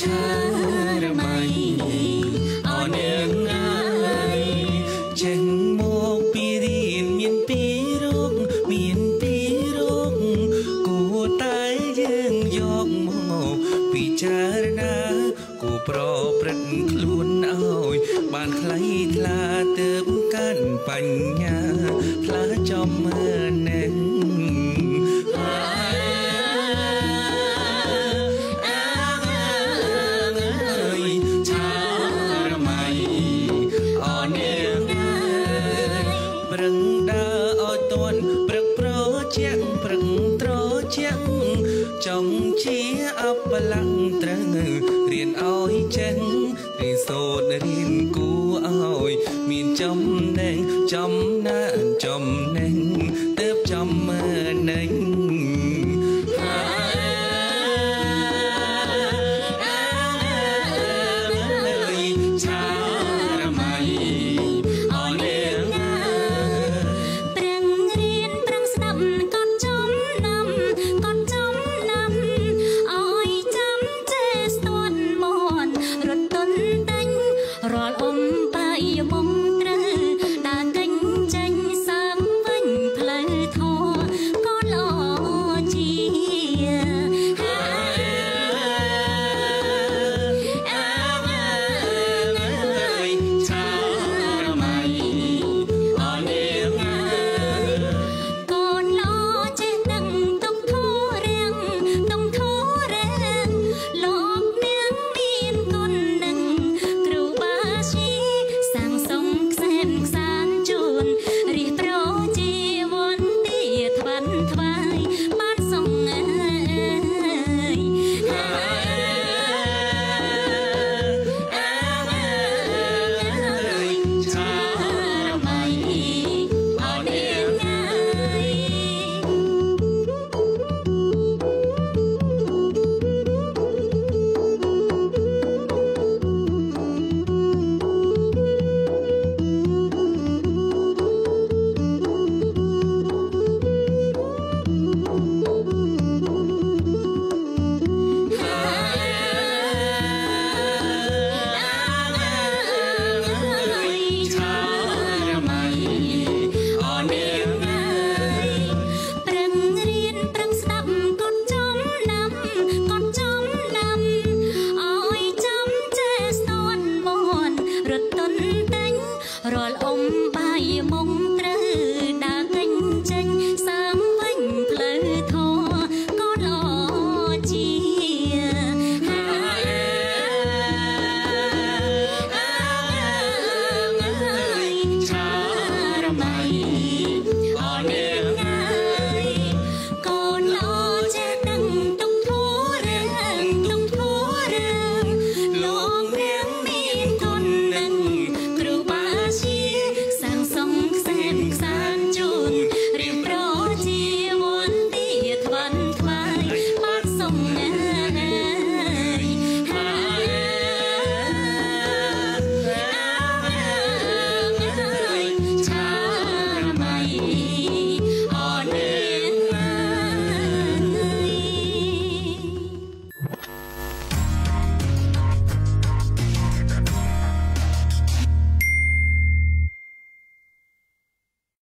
ឆារមៃអនងអើយចេញមកពីរៀនមានពីរោគមានពីរោគគួរតែយើងយកមកពិចារណាគួរប្រព្រឹត្តខ្លួនឲ្យបានខ្លីថ្លាទើបកាន់បញ្ញាថ្លាចំមើលនឹង ព្រឹកប្រជាក់ព្រឹកត្រជាក់ចង់ជាអបលੰត្រឹងរៀនឲ្យចេះ